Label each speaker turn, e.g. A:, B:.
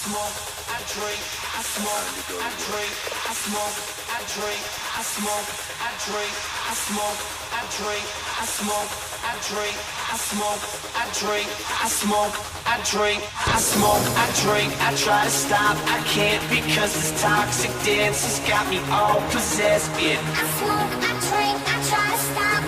A: smoke, I drink, I smoke, I drink, I smoke, I drink, I smoke, I drink, I smoke, I drink, I smoke, I drink, I smoke, I drink, I smoke, I drink, I smoke, I drink, I try to stop, I can't because this toxic dance has got me all possessed.
B: I smoke, I drink, I try to stop.